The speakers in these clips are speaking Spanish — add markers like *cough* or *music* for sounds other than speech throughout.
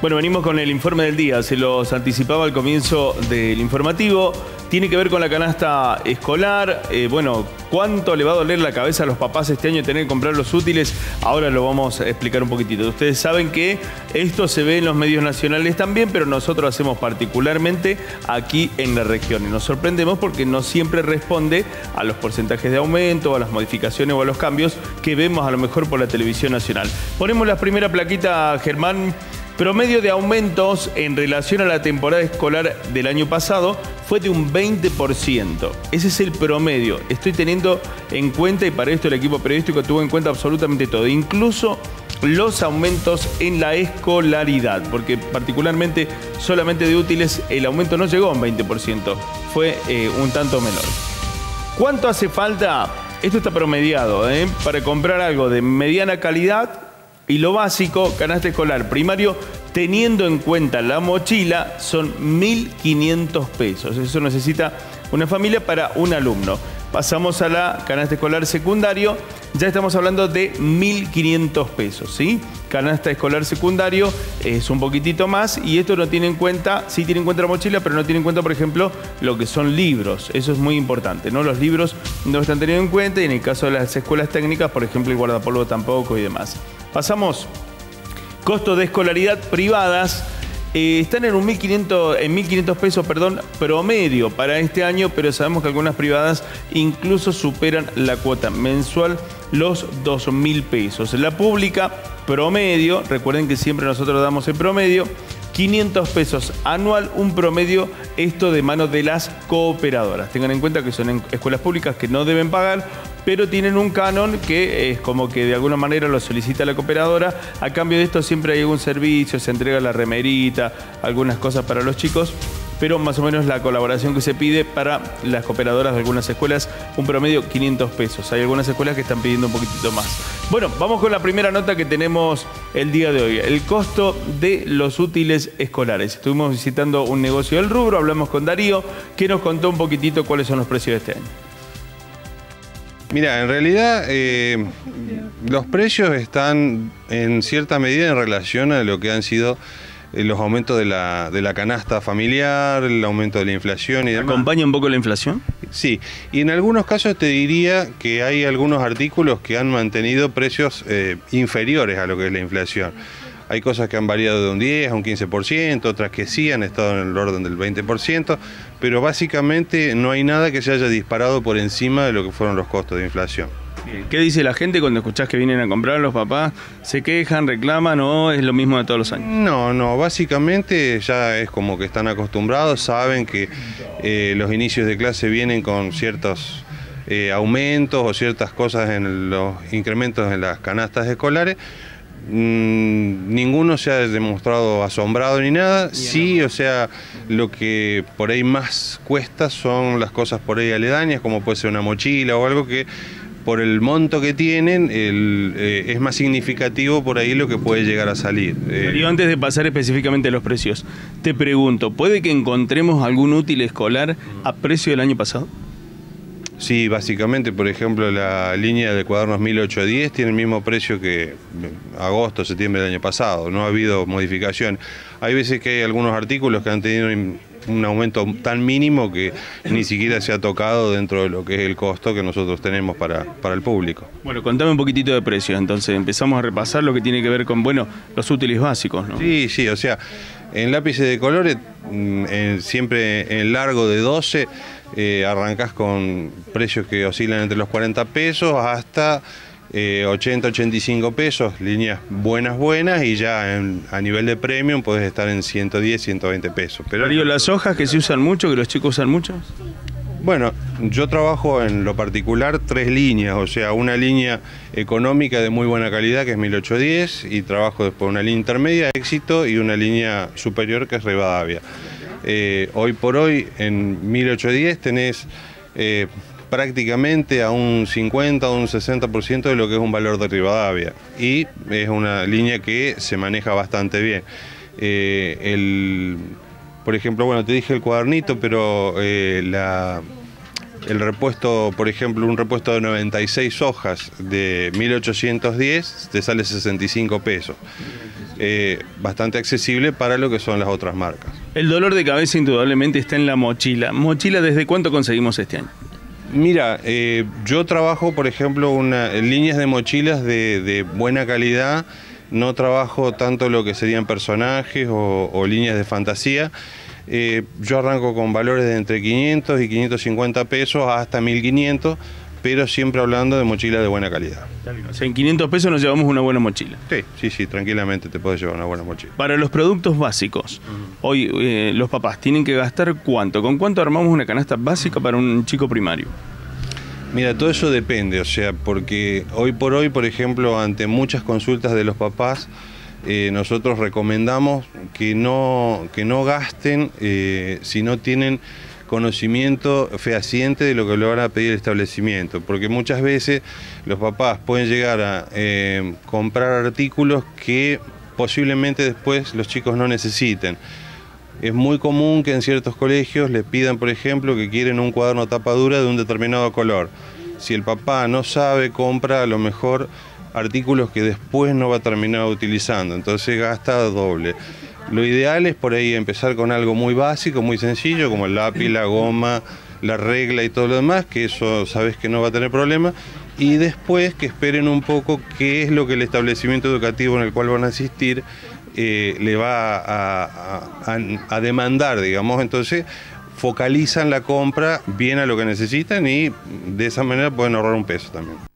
Bueno, venimos con el informe del día, se los anticipaba al comienzo del informativo. Tiene que ver con la canasta escolar. Eh, bueno, ¿cuánto le va a doler la cabeza a los papás este año tener que comprar los útiles? Ahora lo vamos a explicar un poquitito. Ustedes saben que esto se ve en los medios nacionales también, pero nosotros hacemos particularmente aquí en la región. Y nos sorprendemos porque no siempre responde a los porcentajes de aumento, a las modificaciones o a los cambios que vemos a lo mejor por la televisión nacional. Ponemos la primera plaquita, Germán. Promedio de aumentos en relación a la temporada escolar del año pasado fue de un 20%. Ese es el promedio. Estoy teniendo en cuenta, y para esto el equipo periodístico tuvo en cuenta absolutamente todo, incluso los aumentos en la escolaridad, porque particularmente solamente de útiles el aumento no llegó a un 20%, fue eh, un tanto menor. ¿Cuánto hace falta? Esto está promediado, ¿eh? para comprar algo de mediana calidad y lo básico, canasta escolar primario, teniendo en cuenta la mochila, son 1.500 pesos. Eso necesita una familia para un alumno. Pasamos a la canasta escolar secundario, ya estamos hablando de 1.500 pesos, ¿sí? Canasta escolar secundario es un poquitito más y esto no tiene en cuenta, sí tiene en cuenta la mochila, pero no tiene en cuenta, por ejemplo, lo que son libros. Eso es muy importante, ¿no? Los libros no están tenidos en cuenta y en el caso de las escuelas técnicas, por ejemplo, el guardapolvo tampoco y demás. Pasamos. Costo de escolaridad privadas. Eh, están en un 1500, en 1.500 pesos perdón, promedio para este año, pero sabemos que algunas privadas incluso superan la cuota mensual los 2.000 pesos. La pública promedio, recuerden que siempre nosotros damos el promedio, 500 pesos anual, un promedio esto de mano de las cooperadoras. Tengan en cuenta que son escuelas públicas que no deben pagar, pero tienen un canon que es como que de alguna manera lo solicita la cooperadora. A cambio de esto siempre hay algún servicio, se entrega la remerita, algunas cosas para los chicos pero más o menos la colaboración que se pide para las cooperadoras de algunas escuelas, un promedio 500 pesos. Hay algunas escuelas que están pidiendo un poquitito más. Bueno, vamos con la primera nota que tenemos el día de hoy, el costo de los útiles escolares. Estuvimos visitando un negocio del rubro, hablamos con Darío, que nos contó un poquitito cuáles son los precios de este año. Mira, en realidad eh, los precios están en cierta medida en relación a lo que han sido los aumentos de la, de la canasta familiar, el aumento de la inflación y demás. ¿Acompaña un poco la inflación? Sí, y en algunos casos te diría que hay algunos artículos que han mantenido precios eh, inferiores a lo que es la inflación. Hay cosas que han variado de un 10 a un 15%, otras que sí han estado en el orden del 20%, pero básicamente no hay nada que se haya disparado por encima de lo que fueron los costos de inflación. ¿Qué dice la gente cuando escuchás que vienen a comprar los papás? ¿Se quejan, reclaman o es lo mismo de todos los años? No, no, básicamente ya es como que están acostumbrados, saben que eh, los inicios de clase vienen con ciertos eh, aumentos o ciertas cosas en los incrementos en las canastas escolares. Mm, ninguno se ha demostrado asombrado ni nada. Sí, o sea, lo que por ahí más cuesta son las cosas por ahí aledañas, como puede ser una mochila o algo que por el monto que tienen, eh, es más significativo por ahí lo que puede llegar a salir. Eh, antes de pasar específicamente a los precios, te pregunto, ¿puede que encontremos algún útil escolar a precio del año pasado? Sí, básicamente, por ejemplo, la línea de cuadernos 1810 tiene el mismo precio que agosto, septiembre del año pasado, no ha habido modificación. Hay veces que hay algunos artículos que han tenido un aumento tan mínimo que ni siquiera se ha tocado dentro de lo que es el costo que nosotros tenemos para, para el público. Bueno, contame un poquitito de precios, entonces empezamos a repasar lo que tiene que ver con, bueno, los útiles básicos, ¿no? Sí, sí, o sea, en lápices de colores, mm, siempre en largo de 12, eh, arrancás con precios que oscilan entre los 40 pesos hasta 80, eh, 85 pesos, líneas buenas, buenas, y ya a nivel de premium puedes estar en 110, 120 pesos. Pero las hojas que se usan mucho, que los chicos usan mucho. Bueno, yo trabajo en lo particular tres líneas, o sea, una línea económica de muy buena calidad que es 1810 y trabajo después una línea intermedia, éxito, y una línea superior que es Rivadavia. Eh, hoy por hoy en 1810 tenés eh, prácticamente a un 50 o un 60% de lo que es un valor de Rivadavia. Y es una línea que se maneja bastante bien. Eh, por ejemplo, bueno, te dije el cuadernito, pero el repuesto, por ejemplo, un repuesto de 96 hojas de 1810 te sale 65 pesos. bastante accesible para lo que son las otras marcas. El dolor de cabeza indudablemente está en la mochila. ¿Mochila desde cuánto conseguimos este año? Mira, eh, yo trabajo, por ejemplo, una, líneas de mochilas de, buena calidad. No trabajo tanto lo que serían personajes o, líneas de fantasía. Eh, yo arranco con valores de entre 500 y 550 pesos hasta 1500 pero siempre hablando de mochilas de buena calidad. O sea, en 500 pesos nos llevamos una buena mochila. Sí, sí, sí, tranquilamente te puedes llevar una buena mochila. Para los productos básicos, hoy eh, los papás tienen que gastar cuánto, ¿con cuánto armamos una canasta básica para un chico primario? Mira, todo eso depende, o sea, porque hoy por hoy, por ejemplo, ante muchas consultas de los papás, eh, nosotros recomendamos que no, que no gasten eh, si no tienen conocimiento fehaciente de lo que le van a pedir el establecimiento, porque muchas veces los papás pueden llegar a eh, comprar artículos que posiblemente después los chicos no necesiten. Es muy común que en ciertos colegios les pidan, por ejemplo, que quieren un cuaderno tapadura de un determinado color. Si el papá no sabe, compra a lo mejor artículos que después no va a terminar utilizando, entonces gasta doble. Lo ideal es por ahí empezar con algo muy básico, muy sencillo, como el lápiz, la goma, la regla y todo lo demás, que eso sabes que no va a tener problema, y después que esperen un poco qué es lo que el establecimiento educativo en el cual van a asistir eh, le va a, demandar, digamos, entonces focalizan la compra bien a lo que necesitan y de esa manera pueden ahorrar un peso también.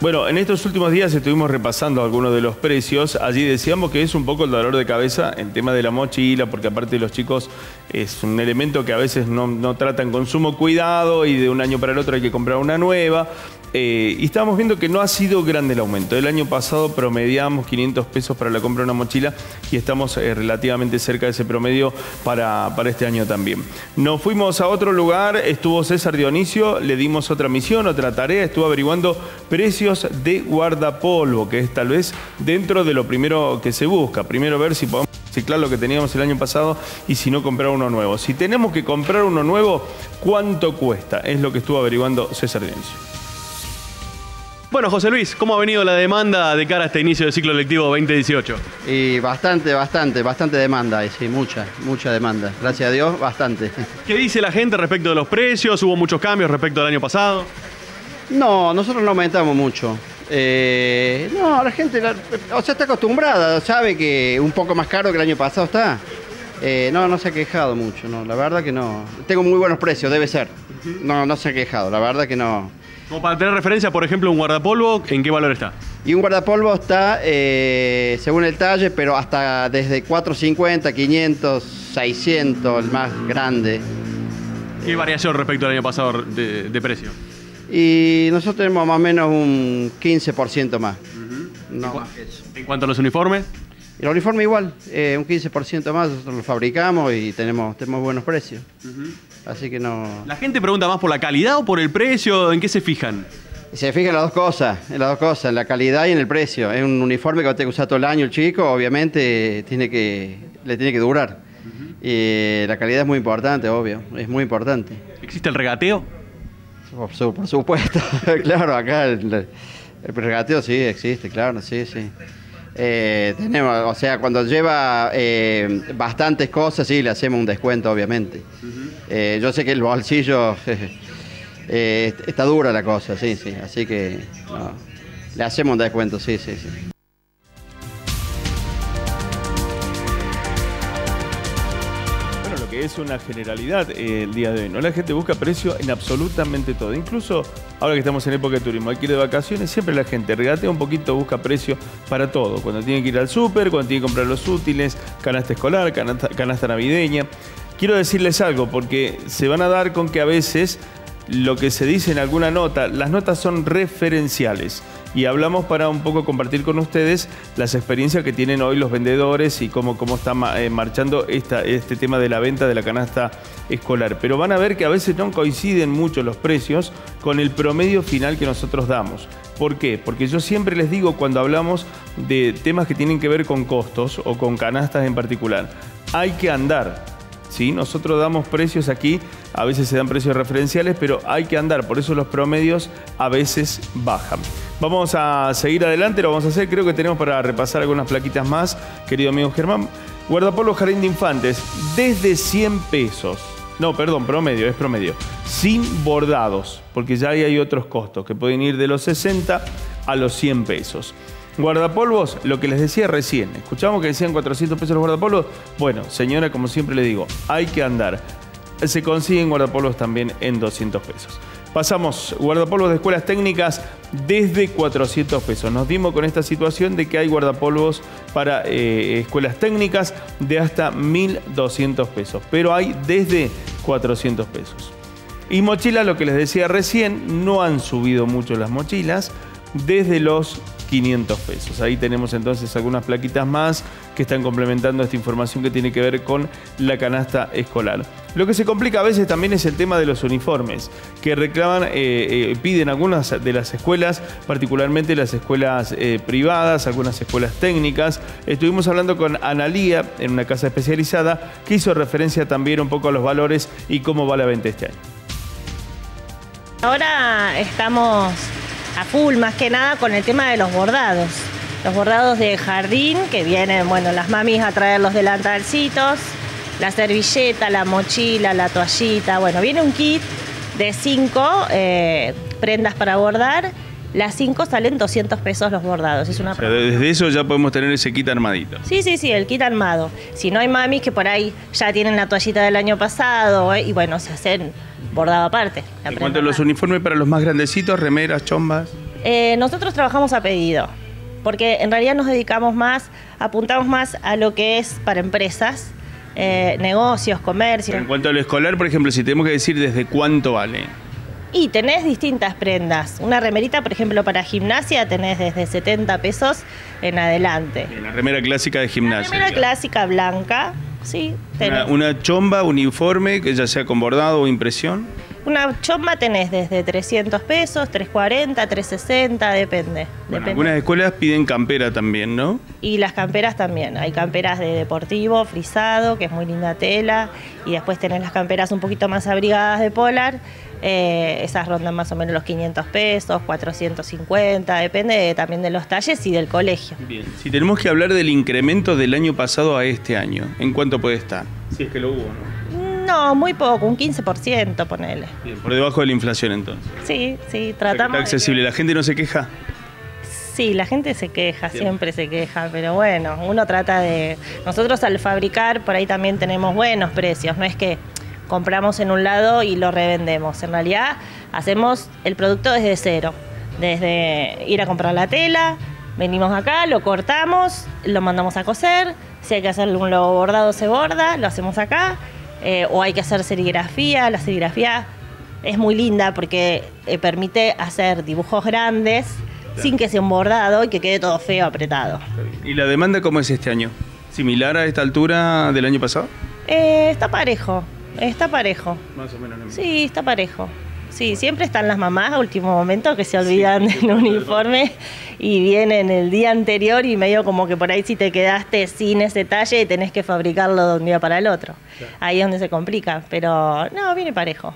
Bueno, en estos últimos días estuvimos repasando algunos de los precios. Allí decíamos que es un poco el dolor de cabeza en tema de la mochila, porque aparte los chicos es un elemento que a veces no, no tratan con sumo cuidado y de un año para el otro hay que comprar una nueva. Eh, y estábamos viendo que no ha sido grande el aumento. El año pasado promediamos 500 pesos para la compra de una mochila y estamos eh, relativamente cerca de ese promedio para, para, este año también. Nos fuimos a otro lugar, estuvo César Dionisio, le dimos otra misión, otra tarea, estuvo averiguando precios de guardapolvo, que es tal vez dentro de lo primero que se busca. Primero ver si podemos reciclar lo que teníamos el año pasado y si no comprar uno nuevo. Si tenemos que comprar uno nuevo, ¿cuánto cuesta? Es lo que estuvo averiguando César Dionisio. Bueno, José Luis, ¿cómo ha venido la demanda de cara a este inicio del ciclo lectivo 2018? Y bastante, bastante, bastante demanda, sí, mucha, mucha demanda. Gracias a Dios, bastante. *laughs* ¿Qué dice la gente respecto de los precios? ¿Hubo muchos cambios respecto al año pasado? No, nosotros no aumentamos mucho. Eh, no, la gente, o sea, está acostumbrada, sabe que un poco más caro que el año pasado está. Eh, no, no se ha quejado mucho, no, la verdad que no. Tengo muy buenos precios, debe ser. No, no se ha quejado, la verdad que no. Como para tener referencia, por ejemplo, un guardapolvo, ¿en qué valor está? Y un guardapolvo está, eh, según el talle, pero hasta desde 450, 500, 600, el más grande. ¿Qué variación respecto al año pasado de, precio? Y nosotros tenemos más o menos un 15% más. no más ¿En cuanto a los uniformes? El uniforme igual, eh, un 15% más, nosotros lo fabricamos y tenemos, tenemos buenos precios. Así que no... ¿La gente pregunta más por la calidad o por el precio? ¿En qué se fijan? Se fijan en las dos cosas, en las dos cosas, en la calidad y en el precio. Es un uniforme que va a tener que usar todo el año el chico, obviamente tiene que, le tiene que durar. Y la calidad es muy importante, obvio, es muy importante. ¿Existe el regateo? Por, supuesto, *laughs* claro, acá el regateo sí existe, claro, sí, sí. Eh, tenemos, o sea, cuando lleva eh, bastantes cosas, sí, le hacemos un descuento, obviamente. Eh, yo sé que el bolsillo *laughs* está dura la cosa, sí, sí, así que le hacemos un descuento, sí, sí, sí. Es una generalidad eh, el día de hoy. ¿no? La gente busca precio en absolutamente todo. Incluso ahora que estamos en época de turismo, ir de vacaciones, siempre la gente regatea un poquito, busca precio para todo. Cuando tiene que ir al súper, cuando tiene que comprar los útiles, canasta escolar, canasta, canasta navideña. Quiero decirles algo, porque se van a dar con que a veces lo que se dice en alguna nota, las notas son referenciales y hablamos para un poco compartir con ustedes las experiencias que tienen hoy los vendedores y cómo, cómo está eh, marchando este tema de la venta de la canasta escolar. Pero van a ver que a veces no coinciden mucho los precios con el promedio final que nosotros damos. ¿Por qué? Porque yo siempre les digo cuando hablamos de temas que tienen que ver con costos o con canastas en particular, hay que andar ¿sí? Nosotros damos precios aquí, a veces se dan precios referenciales, pero hay que andar, por eso los promedios a veces bajan. Vamos a seguir adelante, lo vamos a hacer. Creo que tenemos para repasar algunas plaquitas más, querido amigo Germán. Guardapolvo Jardín de Infantes, desde 100 pesos. No, perdón, promedio, es promedio. Sin bordados, porque ya ahí hay otros costos que pueden ir de los 60 a los 100 pesos. Guardapolvos, lo que les decía recién, escuchamos que decían 400 pesos los guardapolvos. Bueno, señora, como siempre le digo, hay que andar. Se consiguen guardapolvos también en 200 pesos. Pasamos, guardapolvos de escuelas técnicas desde 400 pesos. Nos dimos con esta situación de que hay guardapolvos para eh, escuelas técnicas de hasta 1.200 pesos, pero hay desde 400 pesos. Y mochilas, lo que les decía recién, no han subido mucho las mochilas desde los 500 pesos. Ahí tenemos entonces algunas plaquitas más que están complementando esta información que tiene que ver con la canasta escolar. Lo que se complica a veces también es el tema de los uniformes, que reclaman, eh, eh, piden algunas de las escuelas, particularmente las escuelas eh, privadas, algunas escuelas técnicas. Estuvimos hablando con Analía en una casa especializada que hizo referencia también un poco a los valores y cómo va la venta este año. Ahora estamos a full más que nada con el tema de los bordados. Los bordados de jardín, que vienen, bueno, las mamis a traer los delantalcitos, la servilleta, la mochila, la toallita. Bueno, viene un kit de cinco eh, prendas para bordar. Las cinco salen 200 pesos los bordados. Es una O sea, desde eso ya podemos tener ese kit armadito. Sí, sí, sí, el kit armado. Si no hay mamis que por ahí ya tienen la toallita del año pasado eh, y bueno, se hacen bordado aparte. la En cuanto a los uniformes para los más grandecitos, remeras, chombas. Eh, nosotros trabajamos a pedido, porque en realidad nos dedicamos más, apuntamos más a lo que es para empresas, eh, negocios, comercio. En cuanto a lo escolar, por ejemplo, si tenemos que decir desde cuánto vale. Y tenés distintas prendas. Una remerita, por ejemplo, para gimnasia tenés desde 70 pesos en adelante. Bien, La remera clásica de gimnasia. remera digamos. clásica blanca, sí, tenés. Una, una chomba, uniforme, que ya sea con bordado o impresión. Una chomba tenés desde 300 pesos, 340, 360, depende. Bueno, depende. algunas escuelas piden campera también, ¿no? Y las camperas también. Hay camperas de deportivo, frisado, que es muy linda tela. Y después tenés las camperas un poquito más abrigadas de polar. Eh, esas rondan más o menos los 500 pesos, 450, depende de- también de los talles y del colegio. Bien. Si tenemos que hablar del incremento del año pasado a este año, ¿en cuánto puede estar? Si es que lo hubo, ¿no? No, muy poco, un 15%, ponele. Bien, por debajo de la inflación entonces. Sí, sí, O sea tratamos. Está de- accesible, la gente no se queja. Sí, la gente se queja, Bien. siempre se queja, pero bueno, uno trata de... Nosotros al fabricar por ahí también tenemos buenos precios, no es que compramos en un lado y lo revendemos, en realidad hacemos el producto desde cero, desde ir a comprar la tela, venimos acá, lo cortamos, lo mandamos a coser, si hay que hacerle un logo bordado se borda, lo hacemos acá, eh, o hay que hacer serigrafía, la serigrafía es muy linda porque eh, permite hacer dibujos grandes sin que sea un bordado y que quede todo feo apretado. ¿Y la demanda cómo es este año? ¿Similar a esta altura del año pasado? Eh, está parejo, está parejo. Más o menos. lo mismo. Sí, está parejo. Sí, siempre están las mamás a último momento que se olvidan del uniforme y vienen el día anterior y medio como que por ahí si te quedaste sin ese talle tenés que fabricarlo de un día para el otro. Ahí es donde se complica, pero no, viene parejo.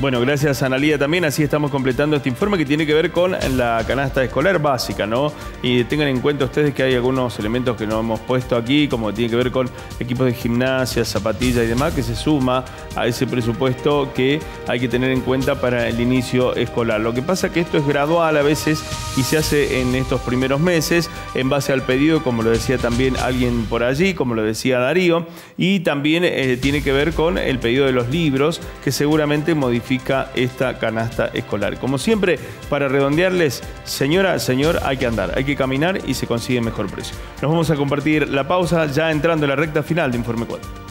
Bueno, gracias Analía también. Así estamos completando este informe que tiene que ver con la canasta escolar básica, ¿no? Y tengan en cuenta ustedes que hay algunos elementos que no hemos puesto aquí, como tiene que ver con equipos de gimnasia, zapatillas y demás, que se suma a ese presupuesto que hay que tener en cuenta para el inicio escolar. Lo que pasa es que esto es gradual a veces y se hace en estos primeros meses en base al pedido, como lo decía también alguien por allí, como lo decía Darío, y también eh, tiene que ver con el pedido de los libros, que seguramente modifica esta canasta escolar. Como siempre, para redondearles, señora, señor, hay que andar, hay que caminar y se consigue mejor precio. Nos vamos a compartir la pausa ya entrando en la recta final de Informe 4.